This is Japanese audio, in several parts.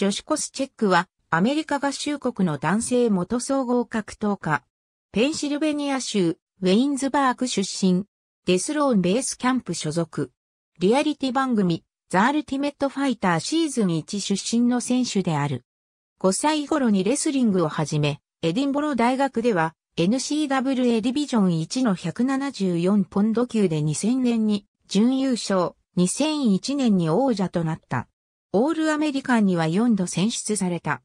ジョシ・コスチェックはアメリカ合衆国の男性元総合格闘家。ペンシルベニア州ウェインズバーグ出身。デスローンベースキャンプ所属。リアリティ番組ザ・アルティメット・ファイターシーズン1出身の選手である。5歳頃にレスリングを始め、エディンボロ大学では NCWA ディビジョン1の174ポンド級で2000年に準優勝、2001年に王者となった。オールアメリカンには4度選出された。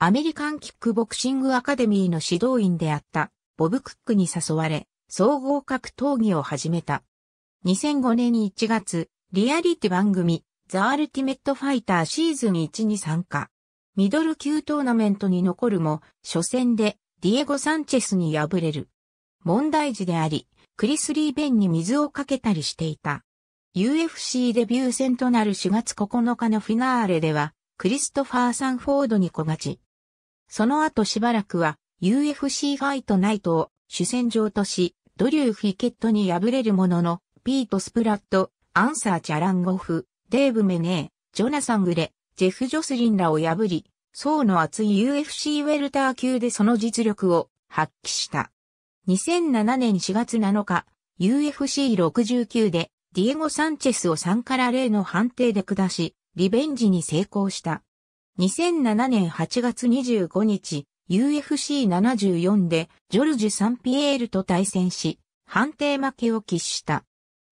アメリカンキックボクシングアカデミーの指導員であったボブ・クックに誘われ、総合格闘技を始めた。2005年1月、リアリティ番組、ザ・アルティメット・ファイターシーズン1に参加。ミドル級トーナメントに残るも、初戦でディエゴ・サンチェスに敗れる。問題児であり、クリス・リー・ベンに水をかけたりしていた。UFC デビュー戦となる4月9日のフィナーレでは、クリストファー・サンフォードに小勝ち。その後しばらくは、UFC ファイトナイトを主戦場とし、ドリュー・フィケットに敗れるものの、ピート・スプラット、アンサー・チャランゴフ、デーブ・メネー、ジョナサン・グレ、ジェフ・ジョスリンらを破り、層の厚い UFC ウェルター級でその実力を発揮した。2007年4月7日、UFC69 でディエゴ・サンチェスを3から0の判定で下し、リベンジに成功した。2007年8月25日、UFC74 でジョルジュ・サンピエールと対戦し、判定負けを喫した。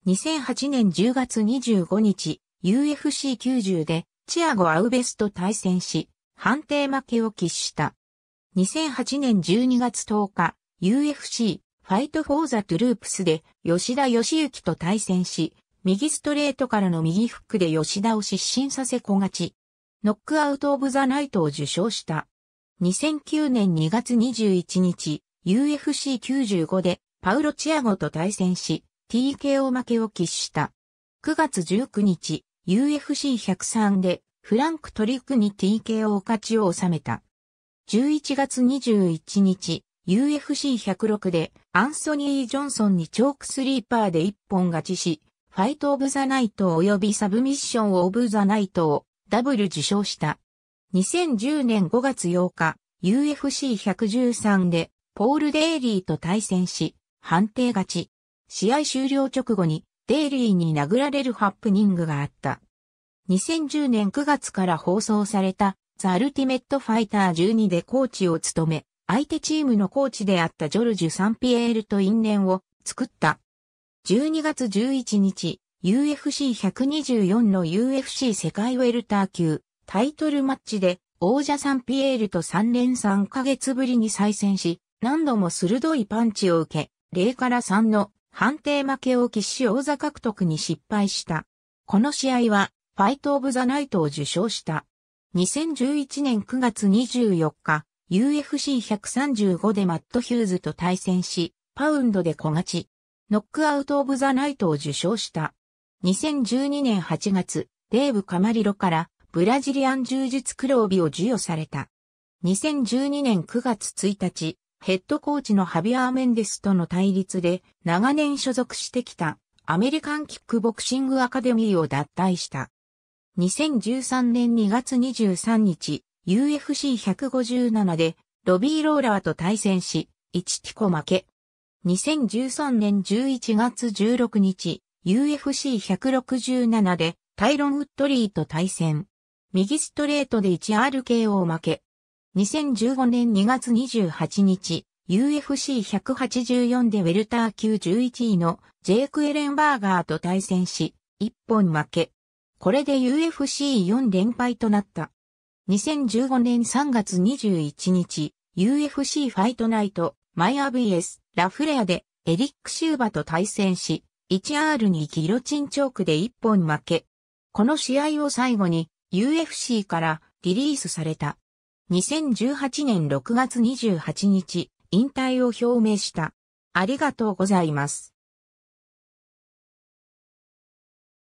2008年10月25日、UFC90 でチアゴ・アウベスと対戦し、判定負けを喫した。2008年12月10日、UFC ファイトフォーザトゥループスで吉田義行と対戦し、右ストレートからの右フックで吉田を失神させ KO勝ち。ノックアウトオブザナイトを受賞した。2009年2月21日、UFC95 でパウロ・チアゴと対戦し、TKO 負けを喫した。9月19日、UFC103 でフランク・トリッグに TKO 勝ちを収めた。11月21日、UFC106 でアンソニー・ジョンソンにチョークスリーパーで一本勝ちし、ファイト・オブ・ザ・ナイト及びサブミッション・オブ・ザ・ナイトをダブル受賞した。2010年5月8日、UFC113 でポール・デイリーと対戦し、判定勝ち。試合終了直後にデイリーに殴られるハプニングがあった。2010年9月から放送されたザ・アルティメット・ファイター12でコーチを務め、相手チームのコーチであったジョルジュ・サンピエールと因縁を作った。12月11日、UFC124 の UFC 世界ウェルター級タイトルマッチで王者サンピエールと3連3ヶ月ぶりに再戦し、何度も鋭いパンチを受け、0から3の判定負けを喫し王座獲得に失敗した。この試合はファイトオブザナイトを受賞した。2011年9月24日、UFC135 でマット・ヒューズと対戦し、パウンドで小勝ち。ノックアウト・オブ・ザ・ナイトを受賞した。2012年8月、デーブ・カマリロからブラジリアン柔術黒帯を授与された。2012年9月1日、ヘッドコーチのハビアー・メンデスとの対立で長年所属してきたアメリカンキックボクシングアカデミーを脱退した。2013年2月23日、UFC157 でロビーローラーと対戦し、1ティコ負け。2013年11月16日、UFC167 でタイロン・ウッドリーと対戦。右ストレートで 1RKO 負け。2015年2月28日、UFC184 でウェルター級11位のジェイク・エレンバーガーと対戦し、1本負け。これで UFC4 連敗となった。2015年3月21日、UFC ファイトナイト、マイア VS、ラフレアで、エリック・シューバと対戦し、1R にギロチンチョークで1本負け。この試合を最後に、UFC からリリースされた。2018年6月28日、引退を表明した。ありがとうございます。